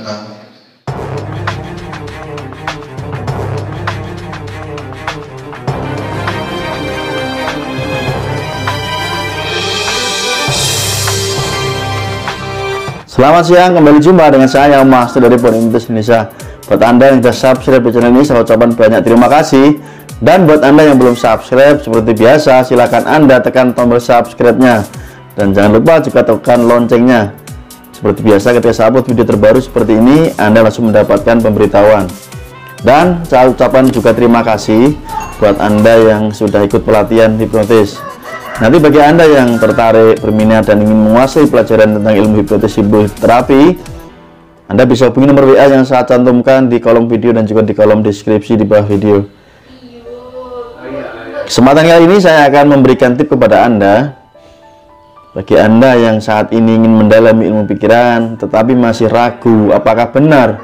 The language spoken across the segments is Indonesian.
datang. Selamat siang, kembali jumpa dengan saya Mas dari Perintis Indonesia. Buat Anda yang sudah subscribe channel ini, saya ucapkan banyak terima kasih. Dan buat Anda yang belum subscribe, seperti biasa, silakan Anda tekan tombol subscribe-nya. Dan jangan lupa juga tekan loncengnya seperti biasa, ketika saya upload video terbaru seperti ini, Anda langsung mendapatkan pemberitahuan. Dan saya ucapkan juga terima kasih buat Anda yang sudah ikut pelatihan hipnotis. Nanti bagi Anda yang tertarik, berminat dan ingin menguasai pelajaran tentang ilmu hipnotis hipnoterapi, Anda bisa hubungi nomor WA yang saya cantumkan di kolom video dan juga di kolom deskripsi di bawah video. Kesempatan kali ini saya akan memberikan tip kepada Anda bagi Anda yang saat ini ingin mendalami ilmu pikiran tetapi masih ragu apakah benar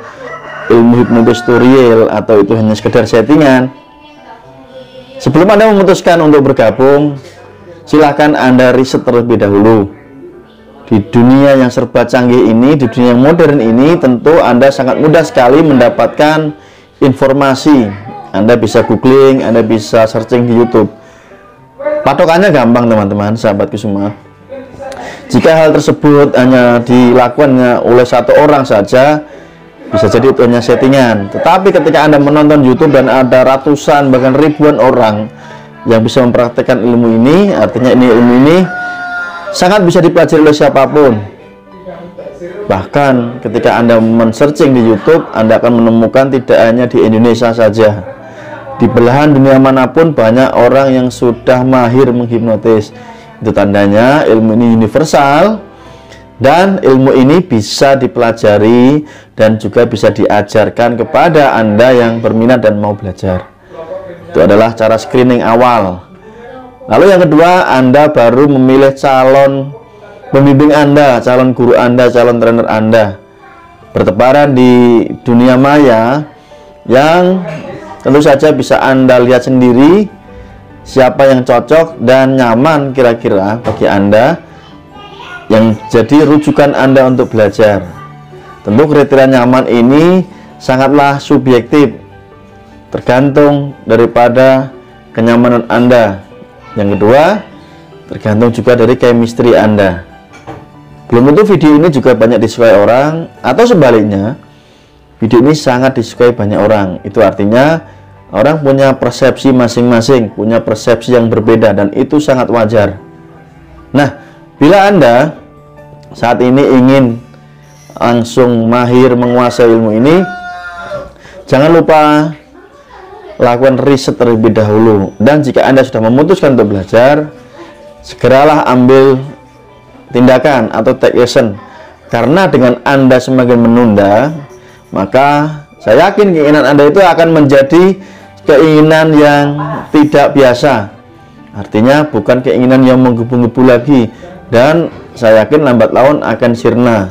ilmu hipnotis itu real atau itu hanya sekedar settingan. Sebelum Anda memutuskan untuk bergabung, silahkan Anda riset terlebih dahulu. Di dunia yang serba canggih ini, di dunia yang modern ini, tentu Anda sangat mudah sekali mendapatkan informasi. Anda bisa googling, Anda bisa searching di YouTube. Patokannya gampang teman-teman, sahabatku semua. Jika hal tersebut hanya dilakukan oleh satu orang saja, bisa jadi itu hanya settingan. Tetapi ketika Anda menonton YouTube dan ada ratusan bahkan ribuan orang yang bisa mempraktekkan ilmu ini artinya ini ilmu ini sangat bisa dipelajari oleh siapa pun. Bahkan ketika anda men-searching di YouTube anda akan menemukan tidak hanya di Indonesia saja. Di belahan dunia mana pun banyak orang yang sudah mahir menghipnotis itu tandanya ilmu ini universal dan ilmu ini bisa dipelajari dan juga bisa diajarkan kepada anda yang berminat dan mau belajar itu adalah cara screening awal. Lalu yang kedua, Anda baru memilih calon pembimbing Anda, calon guru Anda, calon trainer Anda. Bertebaran di dunia maya yang tentu saja bisa Anda lihat sendiri siapa yang cocok dan nyaman kira-kira bagi Anda yang jadi rujukan Anda untuk belajar. Tentu kriteria nyaman ini sangatlah subjektif tergantung daripada kenyamanan Anda. Yang kedua, tergantung juga dari chemistry Anda. Belum tentu video ini juga banyak disukai orang atau sebaliknya, video ini sangat disukai banyak orang. Itu artinya orang punya persepsi masing-masing, punya persepsi yang berbeda dan itu sangat wajar. Nah, bila Anda saat ini ingin langsung mahir menguasai ilmu ini, jangan lupa lakukan riset terlebih dahulu dan jika anda sudah memutuskan untuk belajar segeralah ambil tindakan atau take action karena dengan anda semakin menunda maka saya yakin keinginan anda itu akan menjadi keinginan yang tidak biasa. Artinya bukan keinginan yang menggebu-gebu lagi. Dan saya yakin lambat laun akan sirna.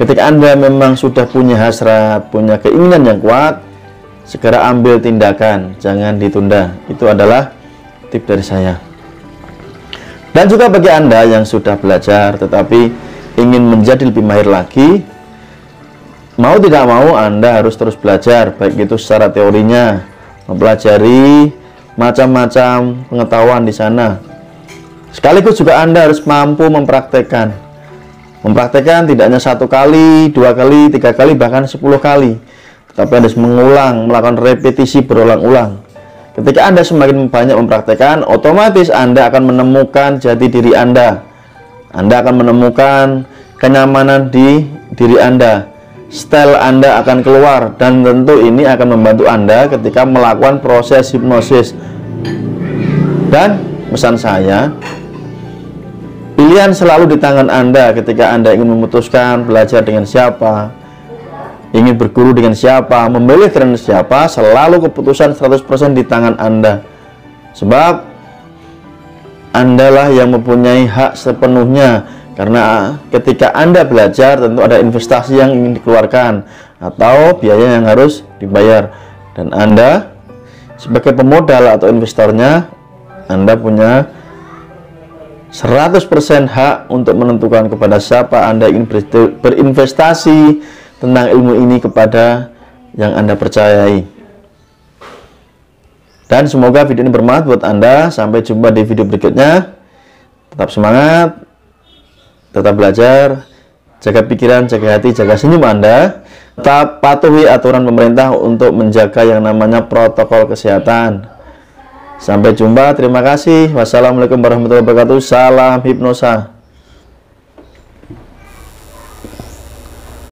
Ketika anda memang sudah punya hasrat punya keinginan yang kuat segera ambil tindakan. Jangan ditunda. Itu adalah tip dari saya. Dan juga bagi anda yang sudah belajar tetapi ingin menjadi lebih mahir lagi mau tidak mau anda harus terus belajar baik itu secara teorinya mempelajari macam-macam pengetahuan di sana sekaligus juga anda harus mampu mempraktekkan mempraktekkan tidak hanya satu kali dua kali tiga kali bahkan sepuluh kali tapi harus mengulang, melakukan repetisi berulang-ulang. Ketika Anda semakin banyak mempraktekkan, otomatis Anda akan menemukan jati diri Anda. Anda akan menemukan kenyamanan di diri Anda. Style Anda akan keluar dan tentu ini akan membantu Anda ketika melakukan proses hipnosis. Dan pesan saya, pilihan selalu di tangan Anda ketika Anda ingin memutuskan belajar dengan siapa, ingin berguru dengan siapa, memilih trainer siapa, selalu keputusan 100% di tangan Anda. Sebab Andalah yang mempunyai hak sepenuhnya karena ketika Anda belajar tentu ada investasi yang ingin dikeluarkan atau biaya yang harus dibayar dan Anda sebagai pemodal atau investornya Anda punya 100% hak untuk menentukan kepada siapa Anda ingin berinvestasi tentang ilmu ini kepada yang Anda percayai. Dan semoga video ini bermanfaat buat Anda. Sampai jumpa di video berikutnya. Tetap semangat, tetap belajar, jaga pikiran, jaga hati, jaga senyum Anda. Tetap patuhi aturan pemerintah untuk menjaga yang namanya protokol kesehatan. Sampai jumpa, terima kasih. Wassalamualaikum warahmatullahi wabarakatuh. Salam hipnosa.